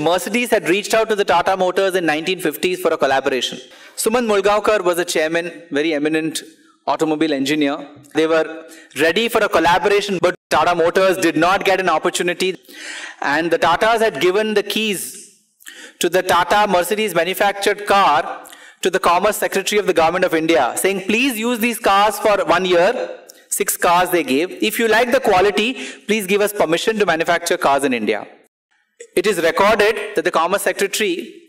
Mercedes had reached out to the Tata Motors in 1950s for a collaboration. Sumant Moolgaokar was a chairman, very eminent automobile engineer. They were ready for a collaboration, but Tata Motors did not get an opportunity. And the Tatas had given the keys to the Tata Mercedes manufactured car to the Commerce Secretary of the Government of India, saying, please use these cars for one year. Six cars they gave. If you like the quality, please give us permission to manufacture cars in India. It is recorded that the Commerce Secretary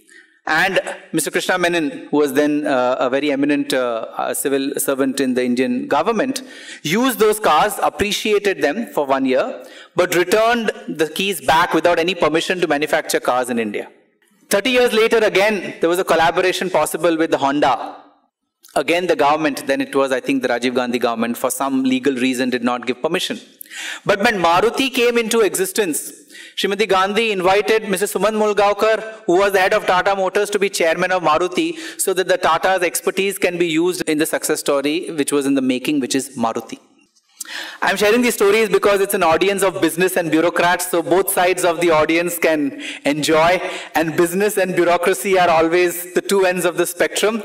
and Mr. Krishna Menon, who was then uh, a very eminent uh, civil servant in the Indian government, used those cars, appreciated them for one year, but returned the keys back without any permission to manufacture cars in India. 30 years later, again, there was a collaboration possible with the Honda. Again, the government, then it was, I think, the Rajiv Gandhi government, for some legal reason, did not give permission. But when Maruti came into existence, Srimati Gandhi invited Mr. Sumant Moolgaokar, who was the head of Tata Motors, to be chairman of Maruti so that the Tata's expertise can be used in the success story which was in the making, which is Maruti. I'm sharing these stories because it's an audience of business and bureaucrats, so both sides of the audience can enjoy, and business and bureaucracy are always the two ends of the spectrum.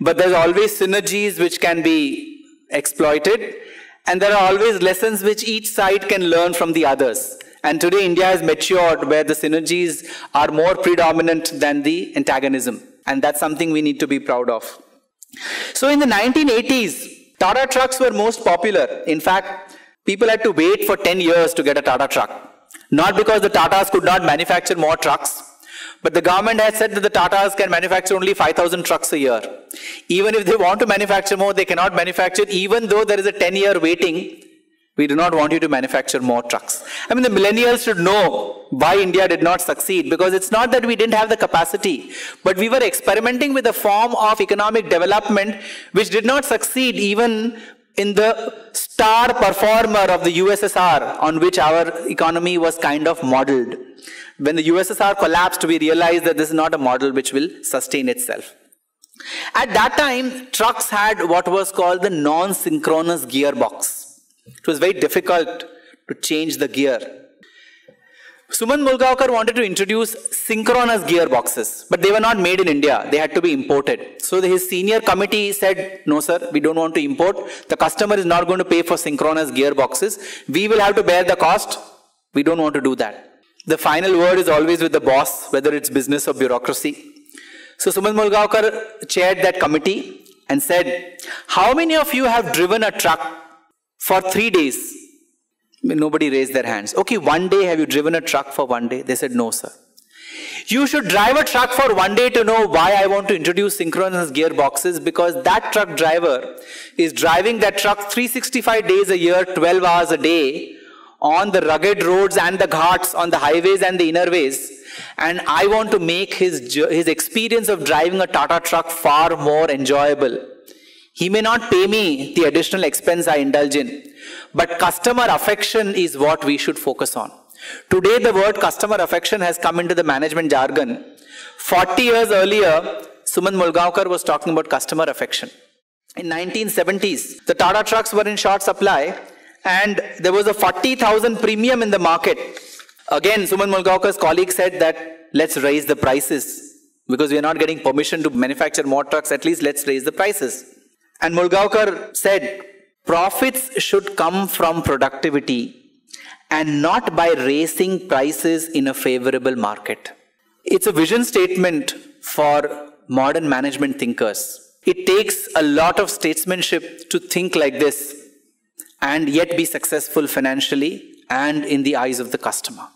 But there's always synergies which can be exploited, and there are always lessons which each side can learn from the others. And today India has matured where the synergies are more predominant than the antagonism. And that's something we need to be proud of. So in the 1980s, Tata trucks were most popular. In fact, people had to wait for 10 years to get a Tata truck. Not because the Tatas could not manufacture more trucks, but the government has said that the Tatas can manufacture only 5,000 trucks a year. Even if they want to manufacture more, they cannot manufacture, even though there is a 10 year waiting we do not want you to manufacture more trucks. I mean, the millennials should know why India did not succeed because it's not that we didn't have the capacity, but we were experimenting with a form of economic development which did not succeed even in the star performer of the USSR on which our economy was kind of modeled. When the USSR collapsed, we realized that this is not a model which will sustain itself. At that time, trucks had what was called the non-synchronous gearbox. It was very difficult to change the gear. Sumant Moolgaokar wanted to introduce synchronous gearboxes, but they were not made in India. They had to be imported. So his senior committee said, no sir, we don't want to import. The customer is not going to pay for synchronous gearboxes. We will have to bear the cost. We don't want to do that. The final word is always with the boss, whether it's business or bureaucracy. So Sumant Moolgaokar chaired that committee and said, how many of you have driven a truck for three days. Nobody raised their hands. Okay, one day, have you driven a truck for one day? They said, no, sir. You should drive a truck for one day to know why I want to introduce synchronous gearboxes because that truck driver is driving that truck 365 days a year, 12 hours a day on the rugged roads and the ghats, on the highways and the inner ways. And I want to make his, his experience of driving a Tata truck far more enjoyable. He may not pay me the additional expense I indulge in, but customer affection is what we should focus on. Today, the word customer affection has come into the management jargon. 40 years earlier, Sumant Moolgaokar was talking about customer affection. In 1970s, the Tata trucks were in short supply and there was a 40,000 premium in the market. Again, Sumant Moolgaokar's colleague said that let's raise the prices because we are not getting permission to manufacture more trucks, at least let's raise the prices. And Moolgaokar said, profits should come from productivity and not by raising prices in a favorable market. It's a vision statement for modern management thinkers. It takes a lot of statesmanship to think like this and yet be successful financially and in the eyes of the customer.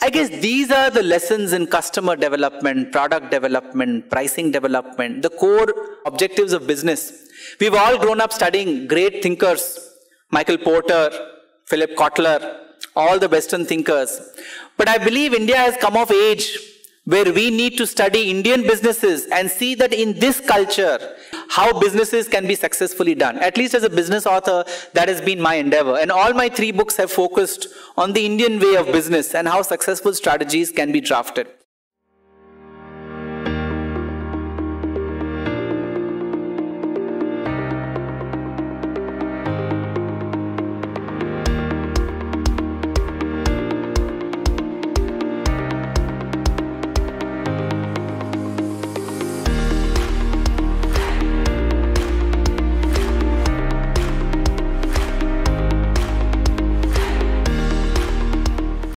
I guess these are the lessons in customer development, product development, pricing development, the core objectives of business We've all grown up studying great thinkers, Michael Porter, Philip Kotler, all the Western thinkers. But I believe India has come of age where we need to study Indian businesses and see that in this culture, how businesses can be successfully done. At least as a business author, that has been my endeavor. And all my three books have focused on the Indian way of business and how successful strategies can be drafted.